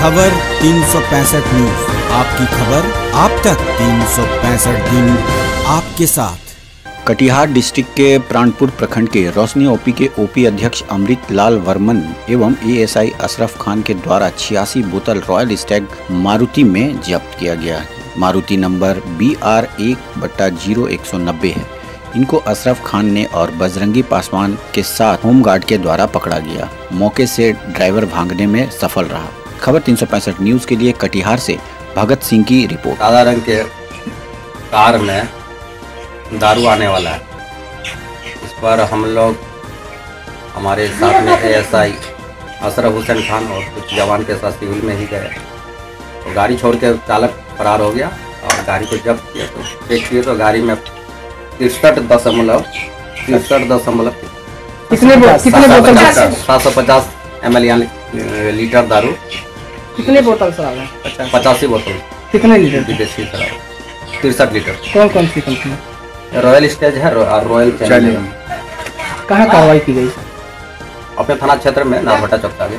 खबर तीन सौ पैंसठ न्यूज़। आपकी खबर आप तक तीन दिन आपके साथ। कटिहार डिस्ट्रिक्ट के प्राणपुर प्रखंड के रोशनी ओपी के ओपी अध्यक्ष अमृत लाल वर्मन एवं एएसआई अशरफ खान के द्वारा छियासी बोतल रॉयल स्टैग मारुति में जब्त किया गया मारुति नंबर बी आर एक बट्टा ज़ीरो एक सौ नब्बे है। इनको अशरफ खान ने और बजरंगी पासवान के साथ होमगार्ड के द्वारा पकड़ा गया। मौके से ड्राइवर भागने में सफल रहा। खबर तीन सौ पैंसठ न्यूज़ के लिए कटिहार से भगत सिंह की रिपोर्ट। सादा रंग के कार में दारू आने वाला है। इस पर हम लोग हमारे साथ में एएसआई अशरफ हुसैन खान और कुछ जवान के साथ सिविल में ही गए। तो गाड़ी छोड़ के चालक फरार हो गया और गाड़ी को जब्त किया। तो चेक किए तो गाड़ी में तिरसठ दशमलव तिरसठ दशमलव कितने सात सौ पचास एम एल यानी लीटर दारू कितने बोतल शराब है पचासी बोतल। कितने लीटर? विदेशी शराब तिरसठ लीटर। कौन कौन सी कंपनी रॉयल स्टेज है रॉयल कहाँ कार्रवाई की गई? अपने थाना क्षेत्र में नाभट्टा चौक के आगे।